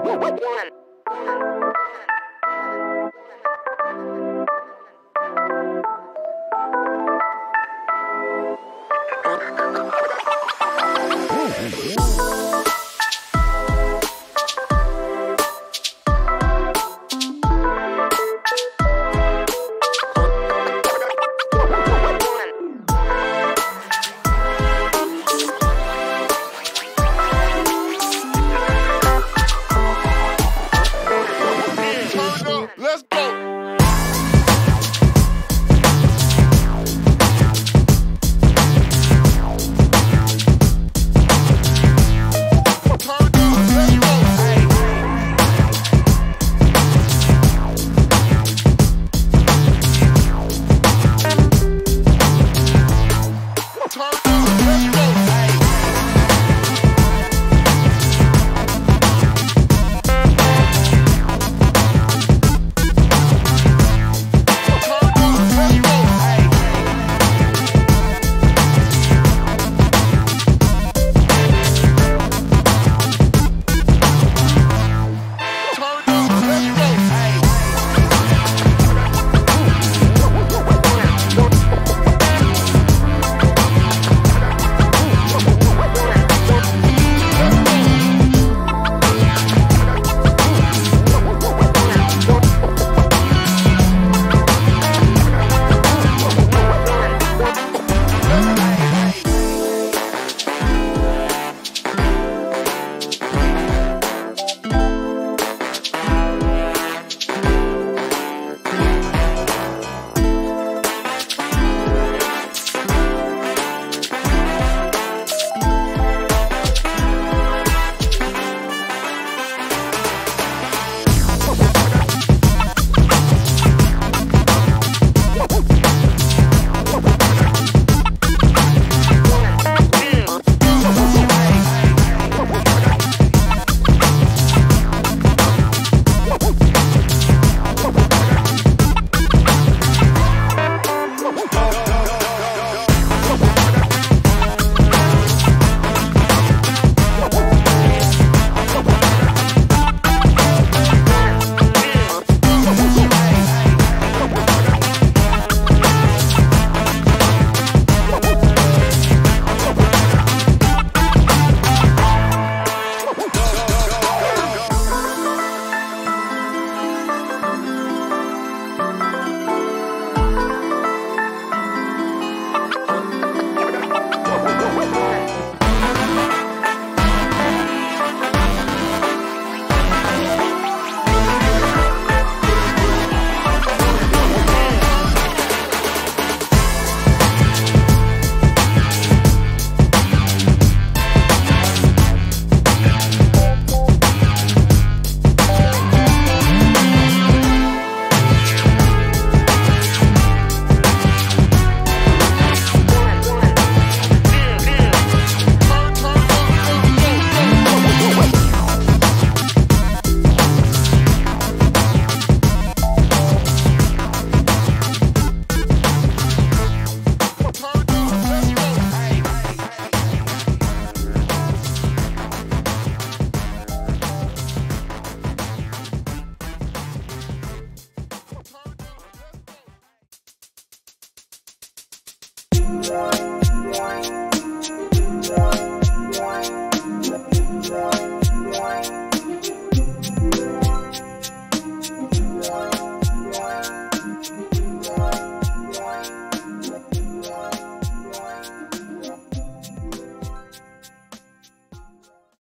One.